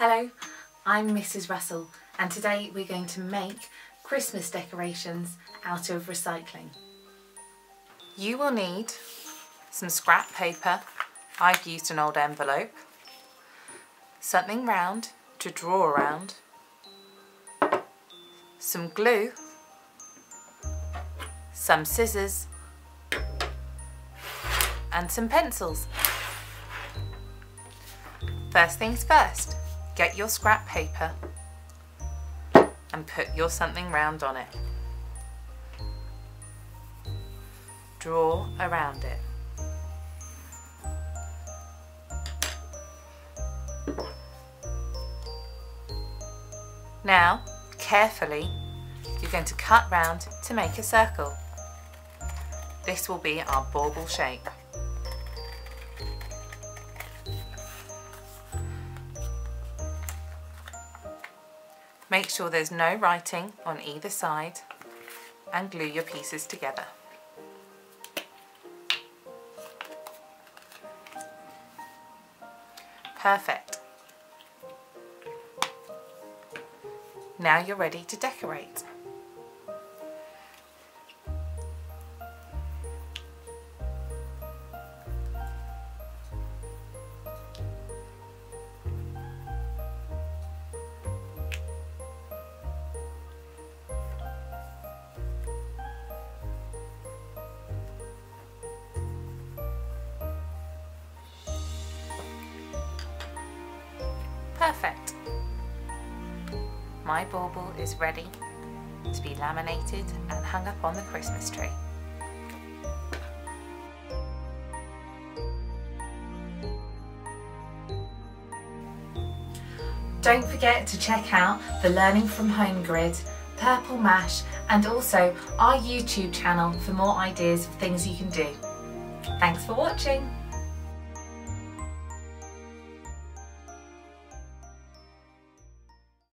Hello, I'm Mrs Russell and today we're going to make Christmas decorations out of recycling. You will need some scrap paper, I've used an old envelope, something round to draw around, some glue, some scissors. And some pencils. First things first, get your scrap paper and put your something round on it. Draw around it. Now, carefully, you're going to cut round to make a circle. This will be our bauble shape. Make sure there's no writing on either side and glue your pieces together. Perfect. Now you're ready to decorate. Perfect. My bauble is ready to be laminated and hung up on the Christmas tree. Don't forget to check out the Learning from Home grid, Purple Mash and also our YouTube channel for more ideas of things you can do. Thanks for watching!